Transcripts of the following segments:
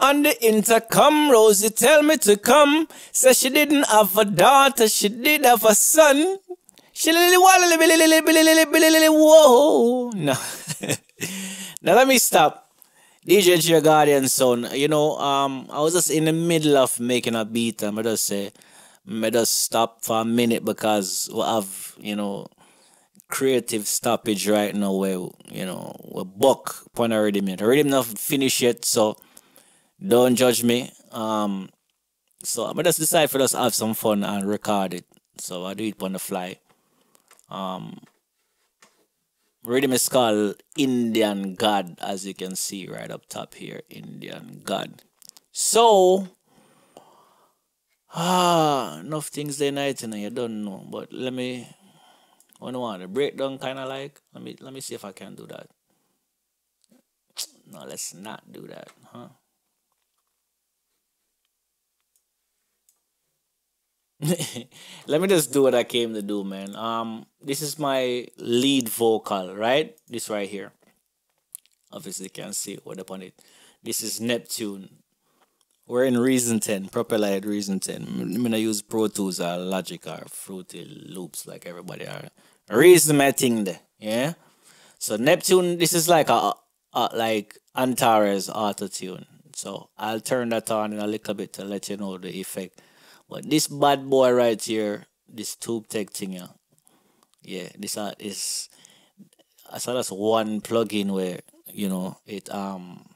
On the intercom, Rosie tell me to come. Says she didn't have a daughter, she did have a son. She lily whoa. No. now let me stop. DJ Gio Guardian son. You know, um, I was just in the middle of making a beat and I just say, I just stop for a minute because we have, you know, creative stoppage right now where, you know, we're buck upon a rhythm yet. Rhythm not finished yet, so don't judge me. Um, so I'm just decide for us have some fun and record it. So I do it on the fly. Um, rhythm is called Indian God, as you can see right up top here. Indian God. So, ah, enough things they night and you don't know. But let me, I don't want the breakdown kind of like. Let me let me see if I can do that. No, let's not do that, huh? Let me just do what I came to do, man. Um, this is my lead vocal, right? This right here. Obviously, you can see what upon it. This is Neptune. We're in Reason 10, proper Reason 10. I'm gonna use Pro Tools or Logic or Fruity Loops like everybody are. Reason my thing there, yeah? So Neptune, this is like a, a like Antares auto tune. So I'll turn that on in a little bit to let you know the effect. But this bad boy right here, this tube tech thing, yeah, yeah this uh, is I saw that's one plugin where you know it um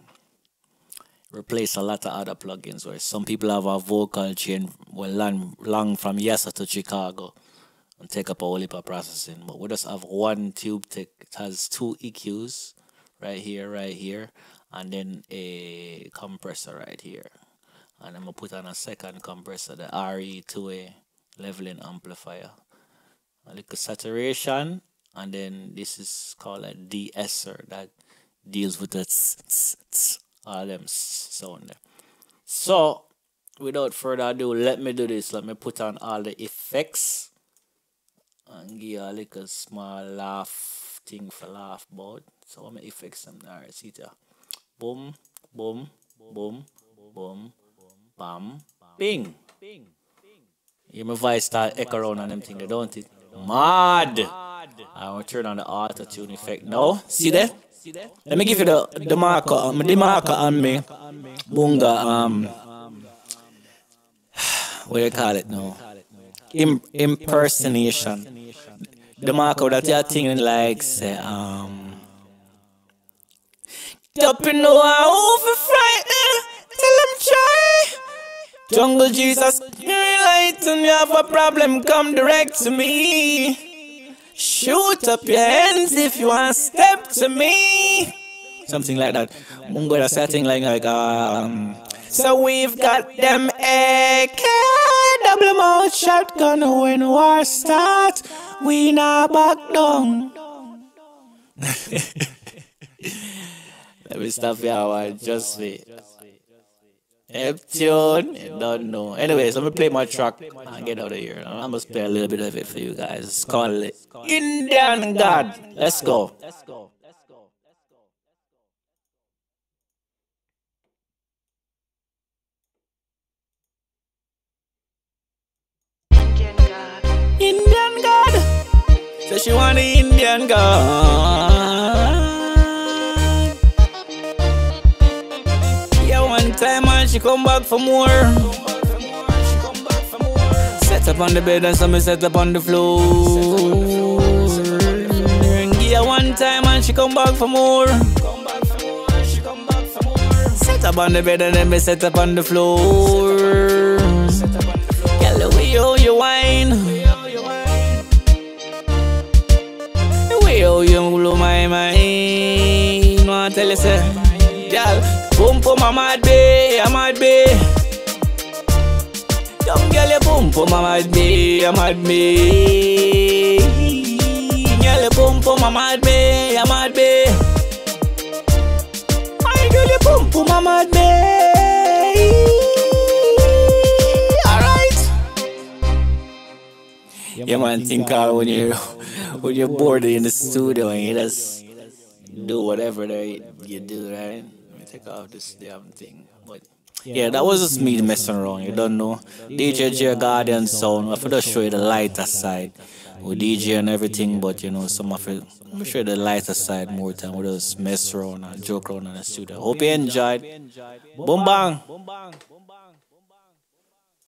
replace a lot of other plugins where some people have a vocal chain well long, long from Yasa to Chicago and take up a whole heap of processing. But we just have one tube tech. It has two EQs right here, right here, and then a compressor right here and I'm gonna put on a second compressor, the RE2A leveling amplifier. A little saturation, and then this is called a de-esser that deals with the tss, tss, tss, all them sound there. So, without further ado, let me do this. Let me put on all the effects and give a little small laugh thing for laugh about. So, I'm effects them there. See it Boom, boom, boom, boom. Bam. Bing. You my voice start echo around and them thing, don't it? Mad. I will turn on the auto tune effect now. See that? Let me give you the the marker, um, the marker on me. Munga, um, what do you call it now? Im, impersonation. The marker that you're thinking like, say, um, up in the over Jungle Jesus, light and you have a problem, come direct to me. Shoot up your hands if you want to step to me. Something like that. Munga a setting like like um So we've got them AK double mouth shotgun when war start. We not back down. Let me stop here, just wait. Neptune, don't know. Anyways, I'm gonna play my track and get out of here. I must play a little bit of it for you guys. It's called Indian God. Let's go. Let's go. Indian God. So she want the Indian God. Yeah, one time and she come back for more. Set up on the bed and some set up on the floor. Give her one time and she come back for more. Set up on the bed and then me set up on the floor. Girl. Boom boom, I'm mad be, I'm mad be. Young girl, you boom boom, I'm mad be, I'm mad be. Girl, you boom boom, I'm mad be, I'm mad be. My girl, you boom boom, I'm mad be. Alright. Yeah, man, think out when you're when you're bored in the studio and you just do whatever they you do, right? Take off this damn thing. But yeah, that was just me messing around. You don't know. DJ Gio Guardian sound. I forgot to show you the lighter side with DJ and everything, but you know, some of it. Let me show you the lighter side more time. We just mess around and joke around in the studio. Hope you enjoyed. Boom bang.